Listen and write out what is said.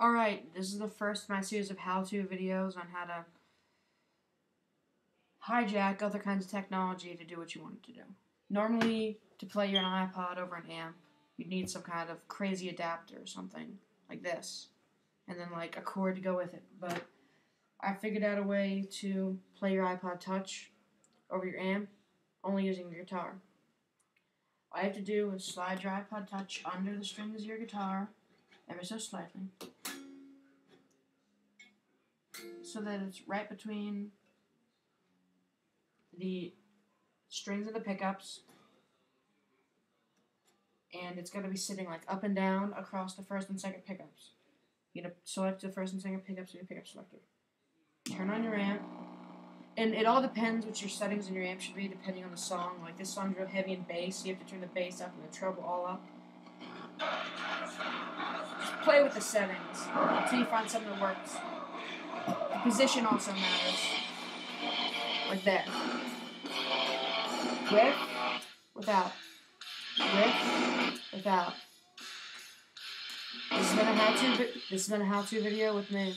Alright, this is the first of my series of how-to videos on how to hijack other kinds of technology to do what you want to do. Normally, to play your iPod over an amp, you'd need some kind of crazy adapter or something, like this. And then like a cord to go with it. But I figured out a way to play your iPod Touch over your amp, only using your guitar. All you have to do is slide your iPod Touch under the strings of your guitar, ever so slightly, so that it's right between the strings of the pickups, and it's going to be sitting like up and down across the first and second pickups. You're going to select the first and second pickups in your pickup selector. Turn on your amp, and it all depends what your settings in your amp should be depending on the song. Like this song's real heavy in bass, you have to turn the bass up and the treble all up. Just play with the settings until you find something that works. The position also matters. Like there. With, without. With, without. This has been a how-to. This has been a how-to video with me.